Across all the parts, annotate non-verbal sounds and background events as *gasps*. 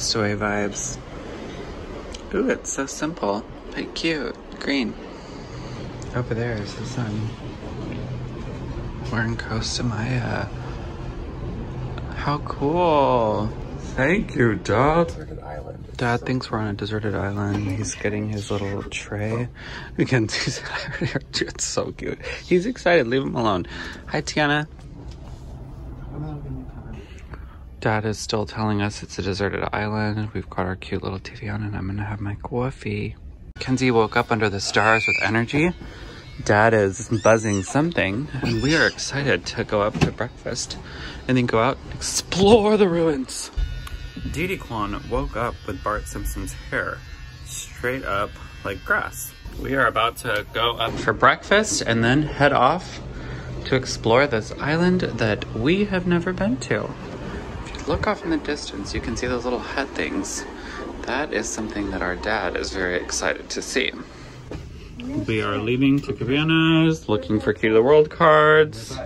castaway vibes. Ooh, it's so simple, but cute. Green. Over there is the sun. We're in Costa Maya. How cool. Thank you, Dad. Dad thinks we're on a deserted island. He's getting his little tray. Again, *laughs* it's so cute. He's excited. Leave him alone. Hi, Tiana. Dad is still telling us it's a deserted island. We've got our cute little TV on, and I'm gonna have my coffee. Kenzie woke up under the stars with energy. Dad is buzzing something, and we are excited to go up to breakfast and then go out and explore the ruins. Didi Kwan woke up with Bart Simpson's hair straight up like grass. We are about to go up for breakfast and then head off to explore this island that we have never been to. Look off in the distance, you can see those little hut things. That is something that our dad is very excited to see. We are leaving to Cabanas, looking for Key to the World cards.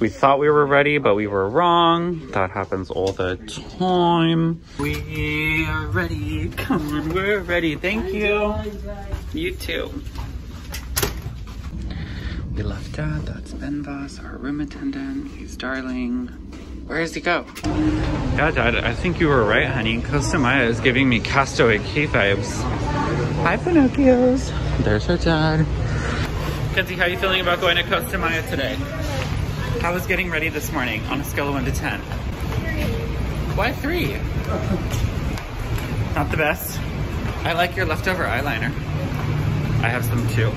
We thought we were ready, but we were wrong. That happens all the time. We are ready. Come on, we're ready. Thank you. You too. We left Dad. That's Benvas, our room attendant. He's darling. Where does he go? Yeah, Dad, I think you were right, honey. Costa Maya is giving me Castaway Cay vibes. Hi, Pinocchios. There's her dad. Kenzie, how are you feeling about going to Costa Maya today? I was getting ready this morning on a scale of 1 to 10? Why 3? Not the best. I like your leftover eyeliner. I have some too.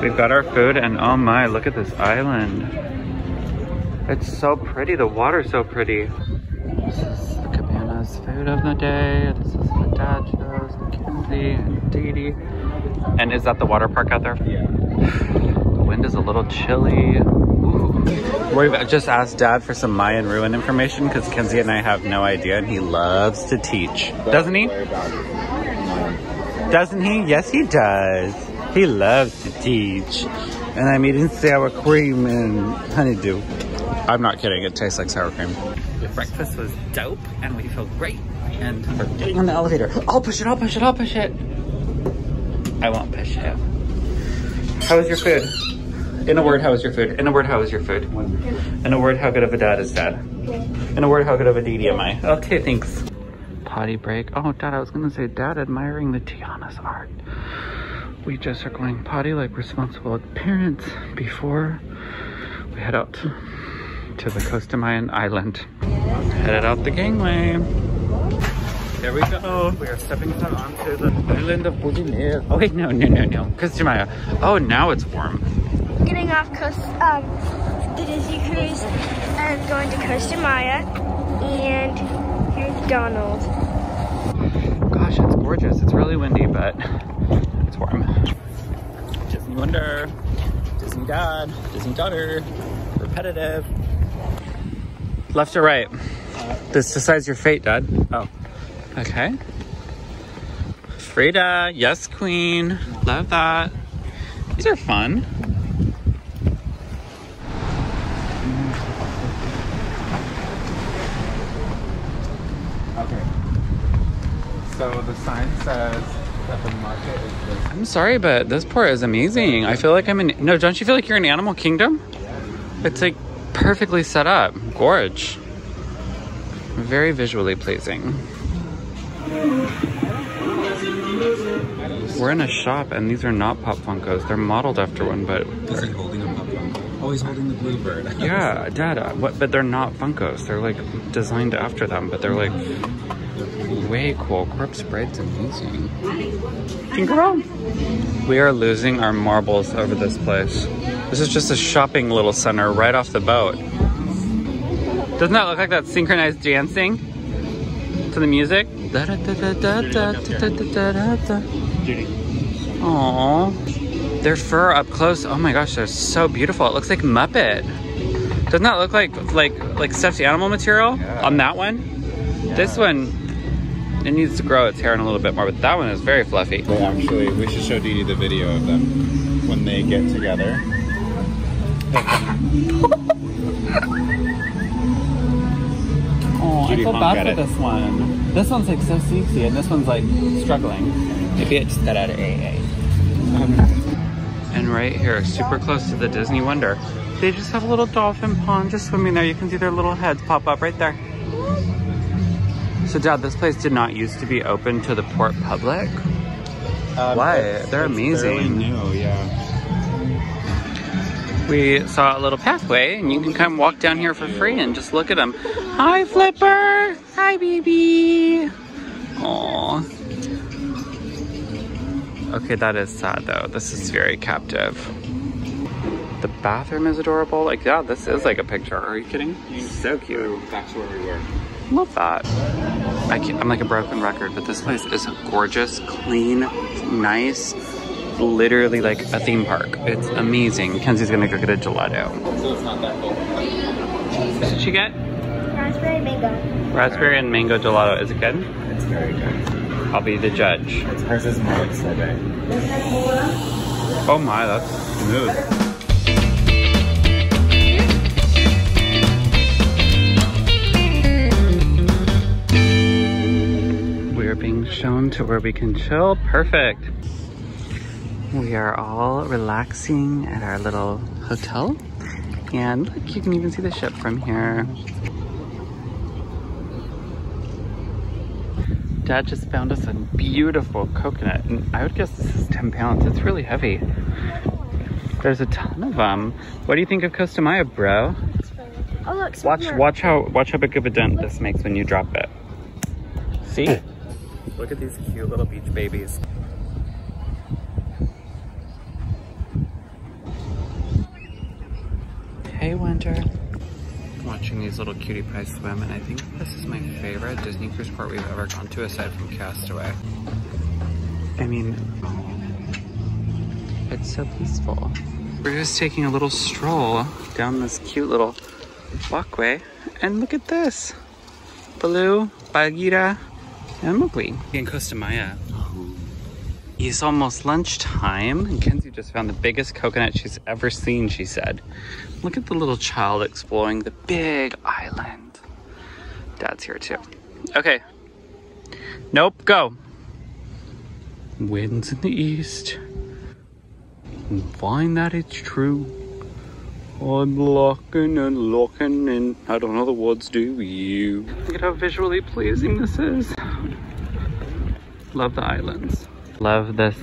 We've got our food and oh my, look at this island. It's so pretty, the water's so pretty. This is the Cabana's food of the day. This is the Dad chose, Mackenzie and Dee. And is that the water park out there? Yeah. The wind is a little chilly. We've just asked Dad for some Mayan ruin information because Kenzie and I have no idea and he loves to teach. Doesn't he? Doesn't he? Yes, he does. He loves to teach. And I'm eating sour cream and honeydew. I'm not kidding, it tastes like sour cream. Breakfast was dope and we feel great. And we're getting on the elevator. I'll push it, I'll push it, I'll push it. I won't push it. How was your food? In a word, how was your food? In a word, how was your food? In a word, how good of a dad is dad? In a word, how good of a DD am I? Oh, okay, thanks. Potty break. Oh, dad, I was gonna say dad admiring the Tiana's art. We just are going potty like responsible parents before we head out to the Costa Mayan island. Headed out the gangway. There we go. We are stepping out onto the island of Bougainville. Oh wait, no, no, no, no. Costa Maya. Oh, now it's warm getting off Coast, um, the Disney cruise and going to Costa Maya. And here's Donald. Gosh, it's gorgeous. It's really windy, but it's warm. Disney Wonder, Disney Dad, Disney Daughter, repetitive. Left or right? This decides your fate, Dad. Oh, okay. Frida, yes, queen. Love that. These are fun. Okay. So the sign says that the market is this. I'm sorry, but this port is amazing. I feel like I'm in. No, don't you feel like you're in Animal Kingdom? It's like perfectly set up. Gorge. Very visually pleasing. We're in a shop and these are not Pop Funkos. They're modeled after one, but. Is he holding a Pop Funko? Oh, he's holding the bluebird. *laughs* yeah, Dad. What? But they're not Funkos. They're like designed after them, but they're like way cool. Corpse Bride's amazing. Tinkerbell? We are losing our marbles over this place. This is just a shopping little center right off the boat. Doesn't that look like that synchronized dancing to the music? Aww. Their fur up close. Oh my gosh, they're so beautiful. It looks like Muppet. Doesn't that look like like like stuffed animal material yeah. on that one? Yeah. This one it needs to grow its hair in a little bit more, but that one is very fluffy. Well, actually, we should show Dee Dee the video of them. when they get together. *laughs* Oh, I feel bad for it. this one. This one's like so sneaky, and this one's like struggling. Maybe I just got out of AA. And right here, super close to the Disney Wonder, they just have a little dolphin pond just swimming there. You can see their little heads pop up right there. So Dad, this place did not used to be open to the port public. Um, Why? it's- They're it's amazing. fairly new, yeah. We saw a little pathway and you can come walk down here for free and just look at them. Hi Flipper! Hi baby! Aww. Okay, that is sad though. This is very captive. The bathroom is adorable. Like, yeah, this is like a picture. Are you kidding? So cute. Back to where we were. Love that. I can't, I'm like a broken record, but this place is gorgeous, clean, nice, literally like a theme park. It's amazing. Kenzie's gonna go get a gelato. So it's not that cold. What did she get? Raspberry mango. Raspberry and mango gelato. Is it good? It's very good. I'll be the judge. Hers is more like sorbet. Oh my, that's smooth. Shown to where we can chill. Perfect. We are all relaxing at our little hotel. And look, you can even see the ship from here. Dad just found us a beautiful coconut, and I would guess this is 10 pounds. It's really heavy. There's a ton of them. What do you think of Costa Maya, bro? Oh look, Watch, watch how, watch how big of a dent this makes when you drop it. See? *laughs* Look at these cute little beach babies. Hey, Winter. Watching these little cutie pies swim, and I think this is my favorite Disney cruise port we've ever gone to aside from Castaway. I mean, it's so peaceful. We're just taking a little stroll down this cute little walkway, and look at this. Baloo, Bagheera, and Mowgli in Costa Maya. It's almost lunchtime, and Kenzie just found the biggest coconut she's ever seen, she said. Look at the little child exploring the big island. Dad's here too. Okay. Nope, go. Winds in the east. Find that it's true. I'm looking and looking and I don't know the words, do you? Look at how visually pleasing this is. Love the islands. Love this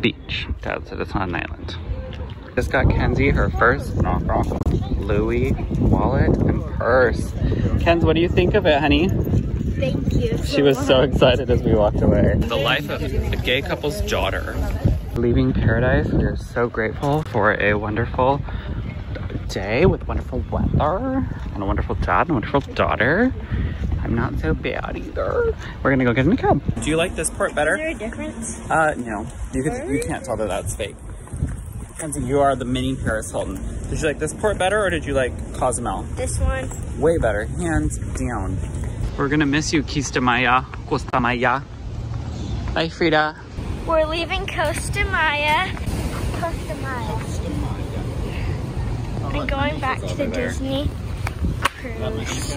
beach. Dad said it's not an island. Just got Kenzie her first knockoff Louis wallet and purse. Kenz, what do you think of it, honey? Thank you. She was so excited as we walked away. The life of a gay couple's daughter. Leaving paradise, we are so grateful for a wonderful day with wonderful weather and a wonderful dad and a wonderful daughter. I'm not so bad either. We're gonna go get in a cab. Do you like this part Is better? there a difference? Uh, no. You, could, you can't tell that that's fake. Kenzie, you are the mini Paris Hilton. Did you like this port better or did you like Cozumel? This one. Way better, hands down. We're gonna miss you, Kista Maya, Costa Maya. Bye, Frida. We're leaving Costa Maya. Costa Maya. And going back to the Disney cruise.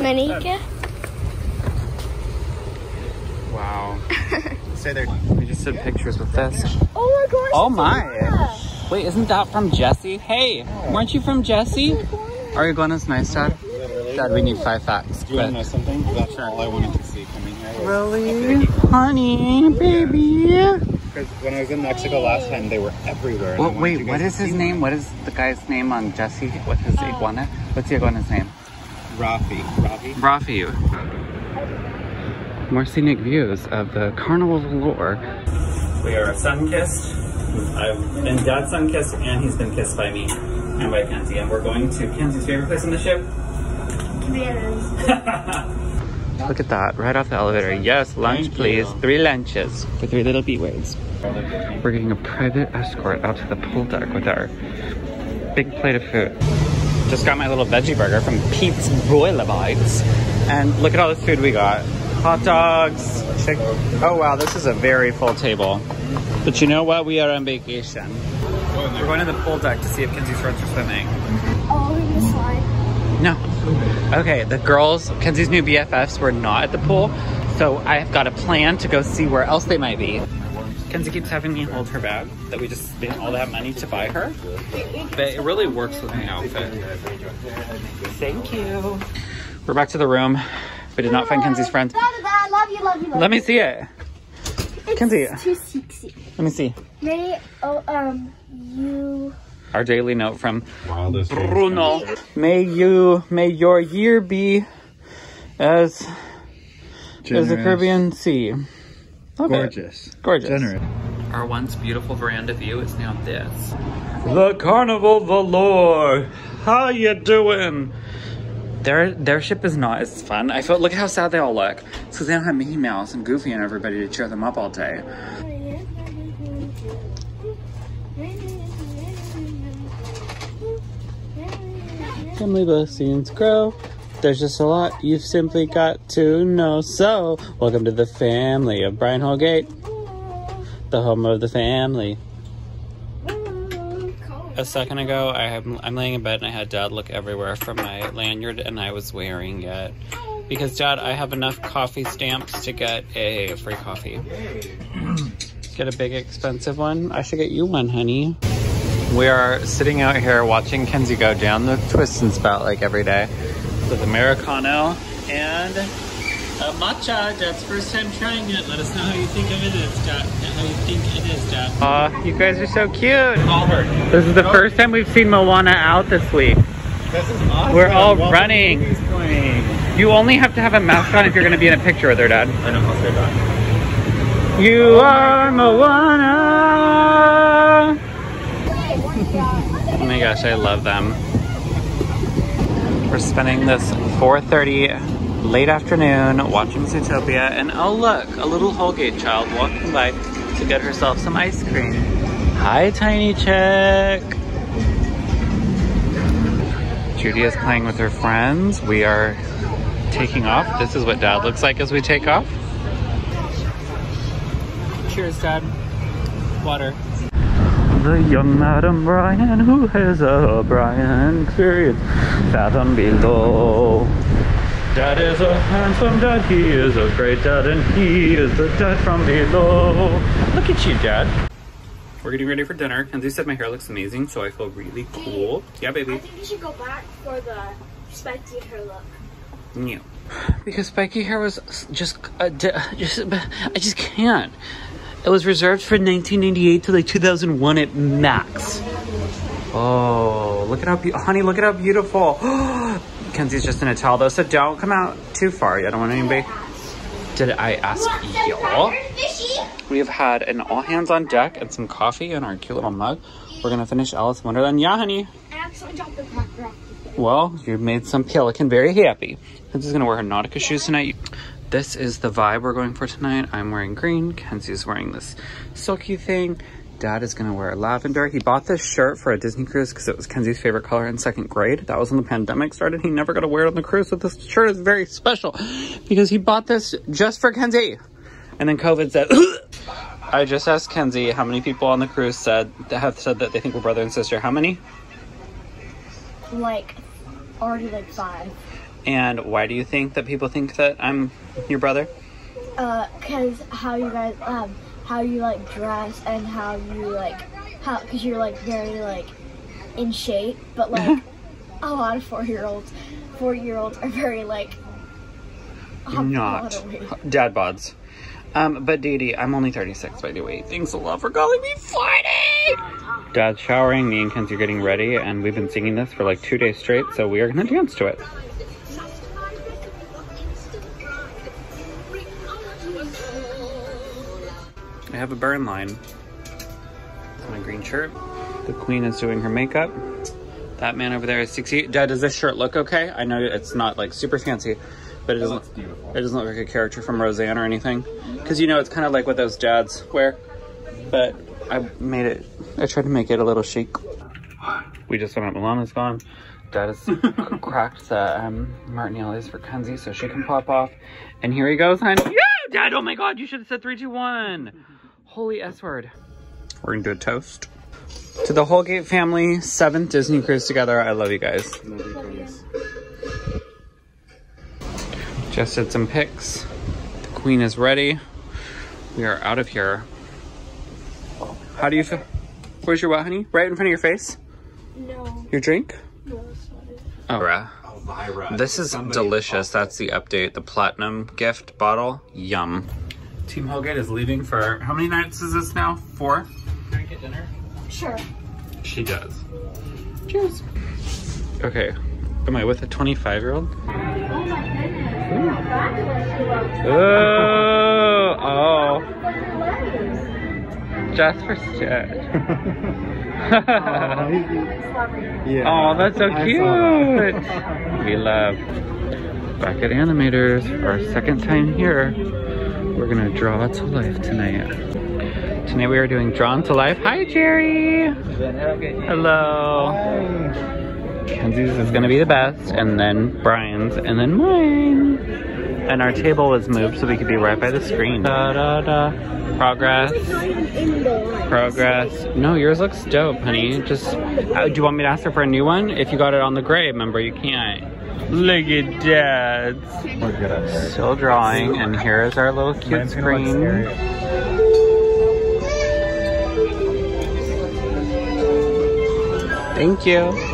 Manika? Wow. *laughs* Stay there. We just did pictures with this. Oh my gosh. Oh my. Iguana. Wait, isn't that from Jessie? Hey, weren't you from Jessie? Are you going? iguanas nice, Dad? Dad, we need five facts. Do you want to know something? That's all I wanted to see coming here. Really? Honey, baby. Because when I was in Mexico last time, they were everywhere. Well, wait, you what guys is to his see name? What is the guy's name on Jessie What is his oh. iguana? What's the iguana's name? Them. Rafi. Rafi? Rafi. More scenic views of the Carnival Valor. We are sun-kissed. I've been dad sun-kissed and he's been kissed by me and by Kenzie. And we're going to Kenzie's favorite place on the ship. Cabanas. *laughs* Look at that, right off the elevator. Yes, lunch Thank please. you. Three lunches for three little B words. We're getting a private escort out to the pool deck with our big plate of food. Just got my little veggie burger from Pete's Broiler Bites. And look at all the food we got. Hot dogs, chick- Oh wow, this is a very full table. But you know what? We are on vacation. We're going to the pool deck to see if Kenzie's friends are swimming. Oh, in the slide. No. Okay, the girls, Kenzie's new BFFs were not at the pool, so I've got a plan to go see where else they might be. Kenzie keeps having me hold her bag that we just spent all that money to buy her. But it really works with my outfit. Thank you. We're back to the room. We did not find Kenzie's friends. Da, da, da, love you, love you, love Let me see it. you. Kenzie. It's too sexy. Let me see. May, oh, um, you... Our daily note from Wildest Bruno. May you, may your year be as as the Caribbean Sea. Love it. Gorgeous. Gorgeous. Generous. Our once beautiful veranda view is now this. The Carnival Valor. How you doing? Their their ship is not as fun. I felt look at how sad they all look. It's because they don't have Mickey Mouse and Goofy and everybody to cheer them up all day. Family blessings grow. There's just a lot you've simply got to know. So, welcome to the family of Brian Holgate, the home of the family. A second ago, I have, I'm laying in bed and I had Dad look everywhere for my lanyard, and I was wearing it. Because, Dad, I have enough coffee stamps to get a free coffee. *clears throat* get a big expensive one? I should get you one, honey. We are sitting out here watching Kenzie go down the twist and spout like every day with Americano and a matcha. Dad's first time trying it. Let us know how you think of it uh, is, Dad. How you think it is, Dad. Aw, you guys are so cute. This is the first time we've seen Moana out this week. This is awesome. We're all Welcome running. to Movies Playing. You only have to have a mask on if you're going to be in a picture with her, Dad. I know, I'll stay back. You are Moana. Oh my gosh, I love them. We're spending this 4.30 late afternoon watching Zootopia, and oh look, a little Holgate child walking by to get herself some ice cream. Hi, tiny chick. Judy is playing with her friends. We are taking off. This is what Dad looks like as we take off. Cheers, Dad. Water. The young Madam Brian who has a Brian experience fathom below. Dad is a handsome dad, he is a great dad, and he is the dad from below. Look at you, Dad. We're getting ready for dinner. Kenzie said my hair looks amazing, so I feel really cool. Yeah, baby. I think you should go back for the spiky hair look. No. Because spiky hair was just, uh, just, I just can't. It was reserved for 1998 to like 2001 at max. Oh, look at how, be- honey, look at how beautiful. *gasps* Kenzie's just in a towel though, so don't come out too far. I don't want anybody. Did I ask y'all? We have had an all hands on deck and some coffee in our cute little mug. We're gonna finish Alice in Wonderland. Yeah, honey. I actually dropped the cracker off. Well, you made some pelican very happy. Kenzie's gonna wear her Nautica shoes tonight. This is the vibe we're going for tonight. I'm wearing green. Kenzie's wearing this silky thing. Dad is gonna wear lavender. He bought this shirt for a Disney cruise because it was Kenzie's favorite color in second grade. That was when the pandemic started. He never got to wear it on the cruise, so this shirt is very special because he bought this just for Kenzie. And then COVID said, *coughs* I just asked Kenzie how many people on the cruise said have said that they think we're brother and sister. How many? Like, already like five. And why do you think that people think that I'm your brother? Uh, cause how you guys, um, how you like dress and how you like, how, cause you're like very like in shape, but *laughs* like a lot of four year olds, four year olds are very like, Not. Dad bods. Um, but Dee Dee, I'm only 36 by the way. Thanks a lot for calling me 40! Dad's showering, me and Kenzie are getting ready, and we've been singing this for like two days straight, so we are gonna dance to it. Have a burn line. My green shirt. The queen is doing her makeup. That man over there is 68. Dad, does this shirt look okay? I know it's not like super fancy, but it doesn't, it doesn't look like a character from Roseanne or anything. Because you know, it's kind of like what those dads wear. But I made it, I tried to make it a little chic. We just found out Milana's gone. Dad has *laughs* cracked the um, Martinelli's for Kenzie so she can pop off. And here he goes, honey. Yeah, Dad, oh my God, you should have said three, two, one. Holy S word. We're gonna do a toast. To the Holgate family, seventh Disney cruise together. I love you guys. Just did some pics. The queen is ready. We are out of here. How do you feel? Where's your what, honey? Right in front of your face? No, Your drink? no, that's not it. Oh, Elvira. This is delicious. That's the update. The platinum gift bottle. Yum. Team Holgate is leaving for how many nights is this now? Four? Can I get dinner? Sure. She does. Cheers. Okay. Am I with a 25 year old? Oh my goodness. Oh, oh. Just for Stitch. yeah. oh, that's so cute. that. we love. Back at Animators, our second time here. We're gonna draw to life tonight. Tonight we are doing Drawn to Life. Hi, Jerry. Hello. Kenzie's is gonna be the best, and then Brian's, and then mine. And our table was moved so we could be right by the screen. Da da da. Progress. Not even in the line. Progress. No, yours looks dope, honey. Just, uh, do you want me to ask her for a new one? If you got it on the gray, remember, you can't. Look at Dad's. We're at this. Still drawing, and here is our little cute Mine's screen. Thank you.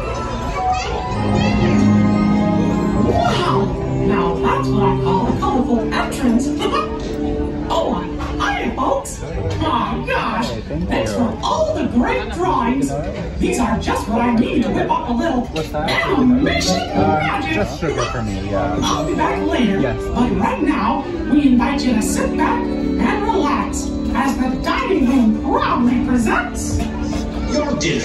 Drawings. These are just what I need to whip up a little What's that? animation Uh, magic. just sugar for me, yeah. I'll be back later. Yes. But right now, we invite you to sit back and relax as the dining room proudly presents your dinner.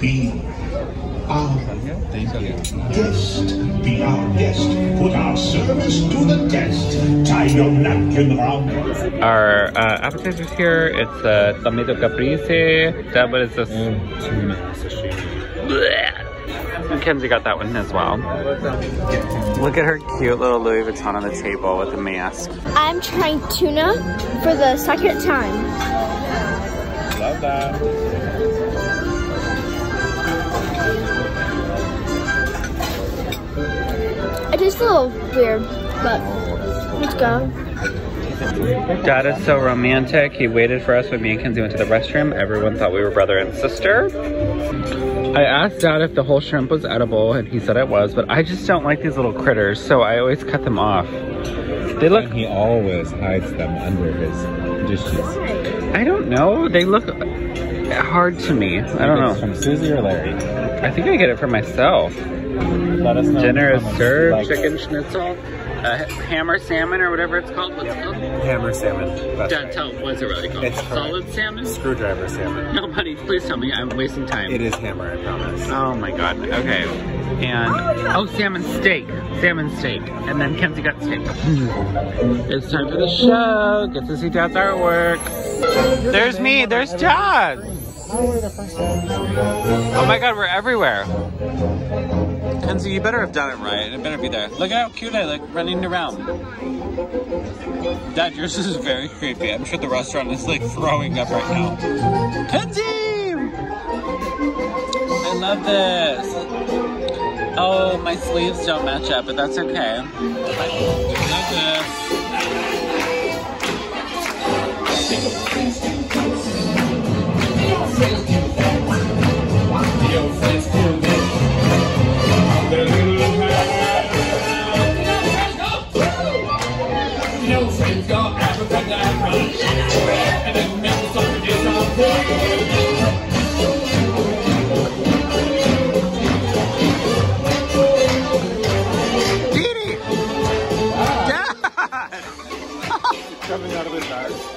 Be our Thank you. Guest. Be our guest. Put our service to the test. Tie your napkin around Our uh, appetizers here. It's uh, tomato caprese. That what is a... Tuna sashimi. Blech. Mackenzie got that one as well. Look at her cute little Louis Vuitton on the table with the mask. I'm trying tuna for the second time. Love that. It tastes a little weird, but let's go. Dad is so romantic. He waited for us when me and Kenzie went to the restroom. Everyone thought we were brother and sister. I asked Dad if the whole shrimp was edible, and he said it was, but I just don't like these little critters, so I always cut them off. They look, And he always hides them under his dishes. I don't know, they look hard to me. I don't know. From Susie or Larry? I think I get it for myself. Let us know. in Dinner is served, Like chicken schnitzel, uh, hammer salmon, or whatever it's called. What's it called? Hammer salmon. That's Dad, right. tell, what's it really called? It's correct. Solid salmon? Screwdriver salmon. No, buddy, please tell me. I'm wasting time. It is hammer, I promise. Oh my god. Okay. And oh, salmon steak. Salmon steak. And then Kenzie got steak. it's time for the show. Get to see Dad's artwork. There's me. There's Dad. Oh my god, we're everywhere. Kenzie, you better have done it right. It better be there. Look at how cute I look running around. Dad, yours is very creepy. I'm sure the restaurant is like throwing up right now. Kenzie! I love this. Oh, my sleeves don't match up, but that's okay. I love this.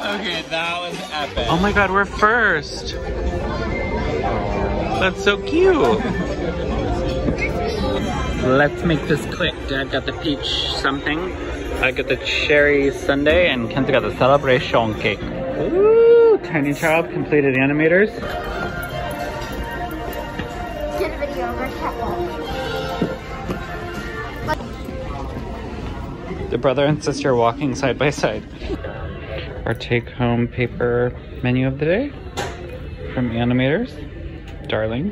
Okay, that was epic. Oh my god, we're first. That's so cute. Let's make this quick. Dad got the peach something. I got the cherry sundae, and Kenzie got the celebration cake. Ooh, tiny child completed animators. Get a video of our catwalk. The brother and sister walking side by side. our take-home paper menu of the day from Animators. Darling.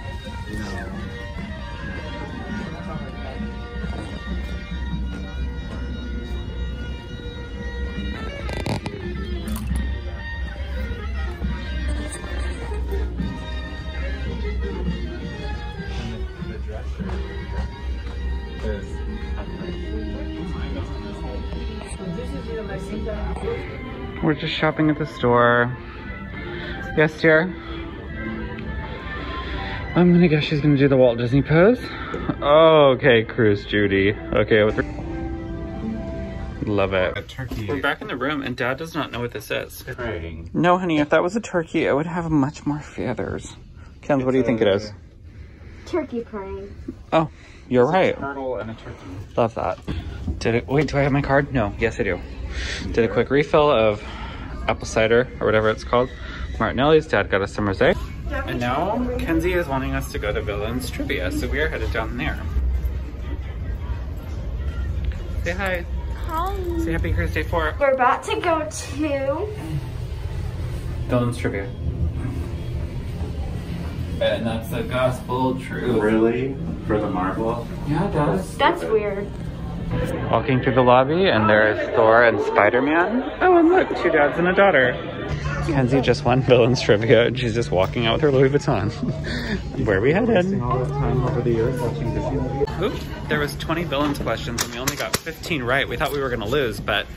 We're just shopping at the store. Yes, dear. I'm gonna guess she's gonna do the Walt Disney pose. Oh, okay, Cruise Judy. Okay, with Love it. A turkey. We're back in the room and dad does not know what this is. praying. No, honey, if that was a turkey, it would have much more feathers. Kenz, what do you think it is? Turkey praying. Oh, you're right. Turtle and a turkey. Love that. Did it, wait, do I have my card? No, yes I do. Did a quick refill of apple cider or whatever it's called. Martinelli's dad got us some rosé. And now Kenzie is wanting us to go to Villains Trivia, so we are headed down there. Say hi. Hi. Say happy Cruise Day 4. We're about to go to Villains Trivia. And that's the gospel truth. Really? For the marble? Yeah, it does. That's weird. Walking through the lobby, and there is Thor and Spider-Man. Oh, and look, two dads and a daughter. Kenzie just won Villains Trivia, and she's just walking out with her Louis Vuitton. *laughs* Where are we headed? All the time over the years watching Disney movies. Oop, there was 20 Villains questions, and we only got 15 right. We thought we were gonna lose, but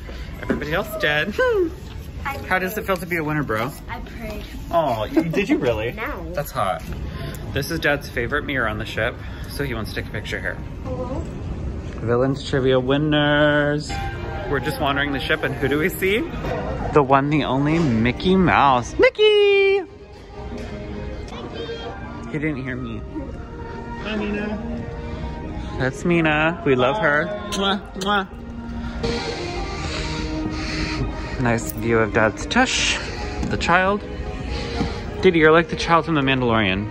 everybody else did. *laughs* *laughs* How does it feel to be a winner, bro? I prayed. Oh, did you really? No. That's hot. This is Dad's favorite mirror on the ship, so he wants to take a picture here. Villains Trivia winners. We're just wandering the ship, and who do we see? The one, the only Mickey Mouse. Mickey! He didn't hear me. Hi, Nina. That's Mina. We love her. Mwah, mwah. Nice view of Dad's tush, the child. Diddy, you're like the child from The Mandalorian.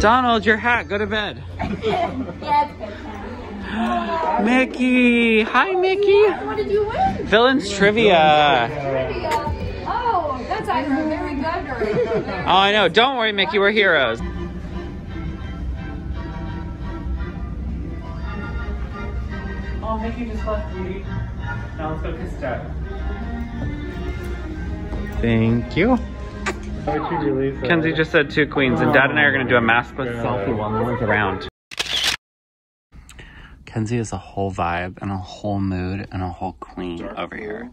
Donald, your hat, go to bed. *laughs* Mickey, hi Mickey. What did you win? Villains trivia. Oh, that's either very good or. Oh, I know. Don't worry, Mickey, we're heroes. Oh, Mickey just left, Judy. Now let's go kiss Dad. Thank you. How would you release that? Kenzie just said two queens, and Dad and I are going to do a maskless selfie while no one's around. Kenzie is a whole vibe and a whole mood and a whole queen over here.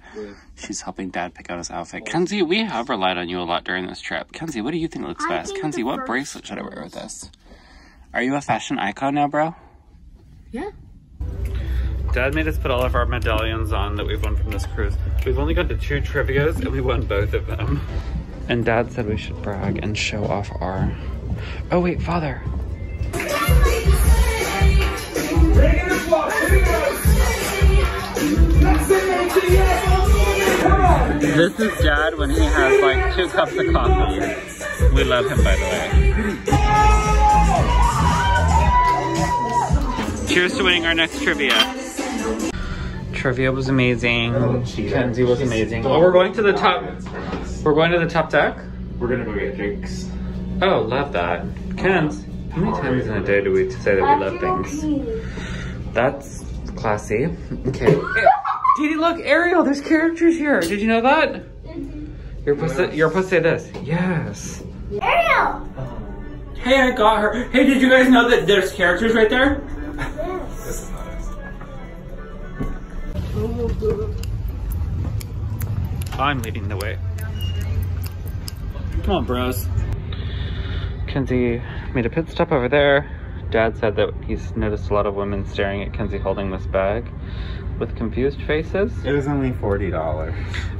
She's helping Dad pick out his outfit. Kenzie, we have relied on you a lot during this trip. Kenzie, what do you think looks I best? think Kenzie, what bracelet should I wear with this? Are you a fashion icon now, bro? Yeah. Dad made us put all of our medallions on that we've won from this cruise. We've only gone to two trivias and we won both of them. And Dad said we should brag and show off our. Oh wait, Father. This is Dad when he has like two cups of coffee. We love him, by the way. Cheers to winning our next trivia. Trivia was amazing. Kenzie was amazing. Oh, we're going to the top. We're going to the top deck. We're gonna go get drinks. Oh, love that. Kenz, how many times in a day do we say that we love things? That's classy. Okay. *laughs* Eh, Didi, look, Ariel, there's characters here. Did you know that? You're supposed to, you're supposed to say this. Yes. Ariel! Hey, I got her. Hey, did you guys know that there's characters right there? I'm leading the way. Come on, bros. Kenzie made a pit stop over there Dad said that he's noticed a lot of women staring at Kenzie holding this bag with confused faces. It was only forty dollars.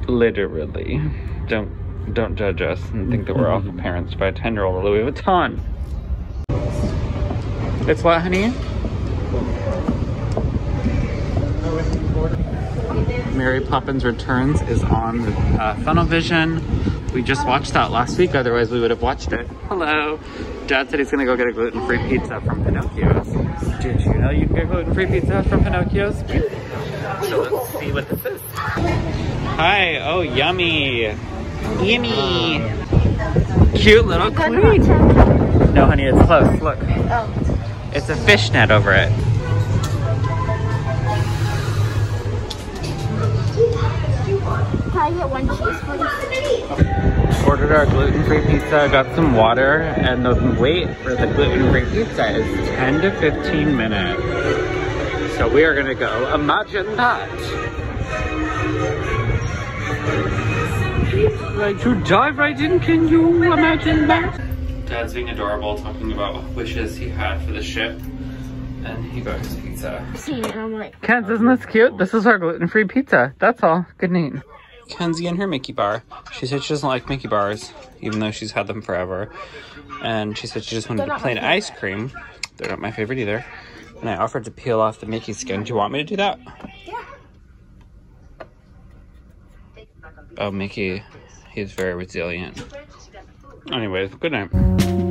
Literally. Don't don't judge us and think that we're awful parents to buy a 10 year old a Louis Vuitton. It's what, honey? Mary Poppins Returns is on uh, Funnel Vision. We just watched that last week, otherwise we would have watched it. Hello. Dad said he's gonna go get a gluten-free pizza from Pinocchio's. Did you know you can get gluten-free pizza from Pinocchio's? So let's see what this is. Hi, oh yummy. Yummy. Cute little queen. No honey, it's close, look. Oh. It's a fishnet over it. Can I get one cheese, please? Ordered our gluten-free pizza, got some water, and the wait for the gluten-free pizza is 10 to 15 minutes. So we are gonna go. Imagine that. Like to dive right in, can you imagine that? Dad's being adorable, talking about what wishes he had for the ship. And he got his pizza. See, I'm like, Kenz, isn't this cute? This is our gluten-free pizza. That's all. Good night. Kenzie and her Mickey bar. She said she doesn't like Mickey bars, even though she's had them forever. And she said she just wanted They're plain ice cream. They're not my favorite either. And I offered to peel off the Mickey skin. Do you want me to do that? Yeah. Oh, Mickey, he's very resilient. Anyways, good night.